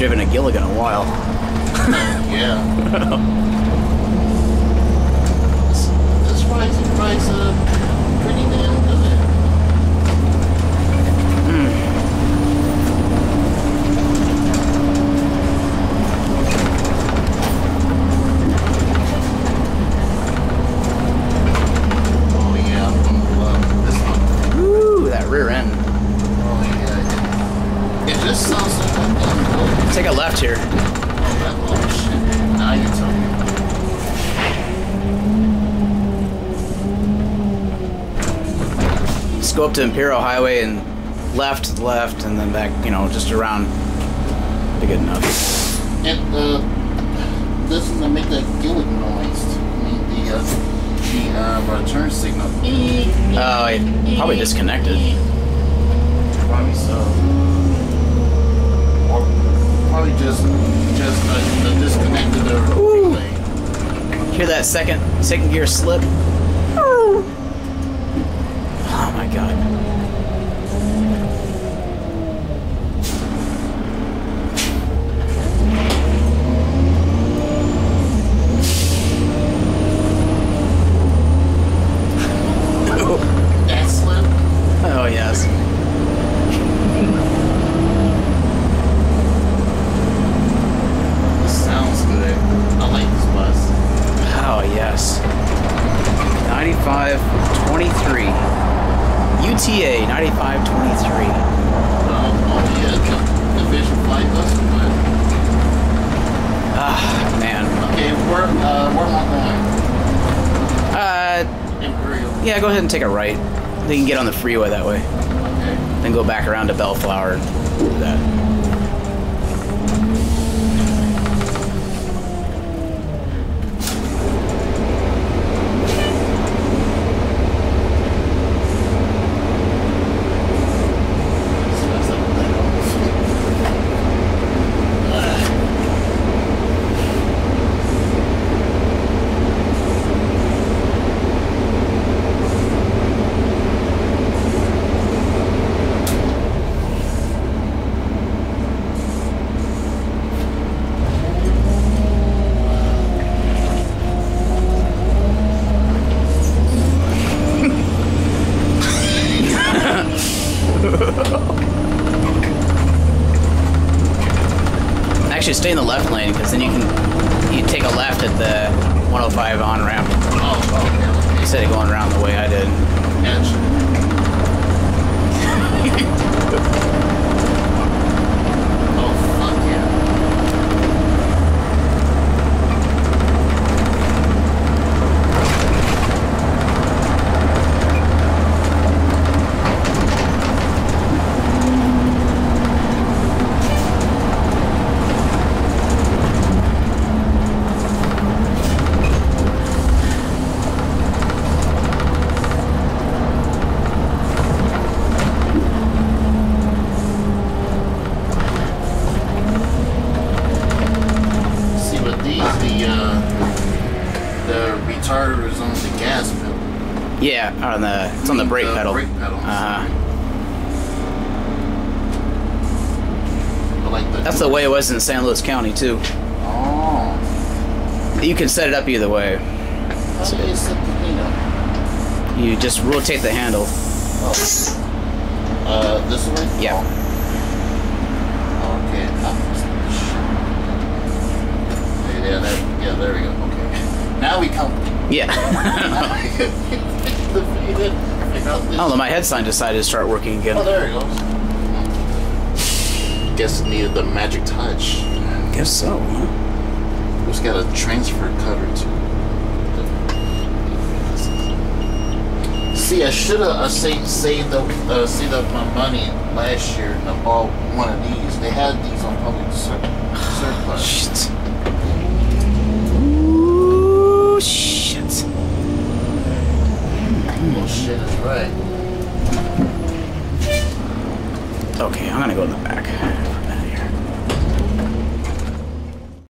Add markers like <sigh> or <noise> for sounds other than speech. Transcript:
driven a Gillig in a while. <laughs> yeah. this, this ride's ride's uh, pretty damn good. Oh yeah, I'm gonna love this one. Woo, that rear end. Oh yeah. It just sounds so damn good. Take a left here. Oh, that little shit. Now you tell me. Go up to Imperial Highway and left, left, and then back, you know, just around. Be good enough. It uh, doesn't make that Gillig noise. I mean, the, uh, the uh, return signal. Oh, it probably disconnected. Probably so. Or probably just just uh, the disconnected the relay. Hear that second second gear slip? Oh my god. That slip. Oh yes. This sounds good. I like this bus. Oh yes. 9523. UTA 9523. Um, oh yeah, the, Flight bus. Ah, man. okay, where uh, where am I going? Uh. Imperial. yeah, go ahead and take a right. Then you can get on the freeway that way. Okay. Then go back around to Bellflower and do that. Smells like that. Actually, stay in the left lane because then you can you take a left at the 105 on ramp. Oh, oh, instead of going around the way I did. oh, fuck yeah. See, with these, the uh, the is on the gas pedal. Yeah, on the it's on the brake The pedal. brake pedal. Uh huh. Like the. That's the way it was in San Luis County too. Oh. You can set it up either way. How do you set the thing up? You just rotate the handle. Oh. Uh, this way? Yeah. Oh. Okay. Ah, Yeah, there, yeah, there we go. Okay. <laughs> Now we come. Yeah. the <laughs> faded. I don't know. My head sign decided to start working again. Oh, again. there it goes. Guess it needed the magic touch. I Guess so. Huh? It's got a transfer cover too. See, I should have uh, saved saved up uh, saved up my money last year and I bought one of these. They had these on public sur- surplus. <sighs> Shit. shit is right. Okay, I'm gonna go in the back.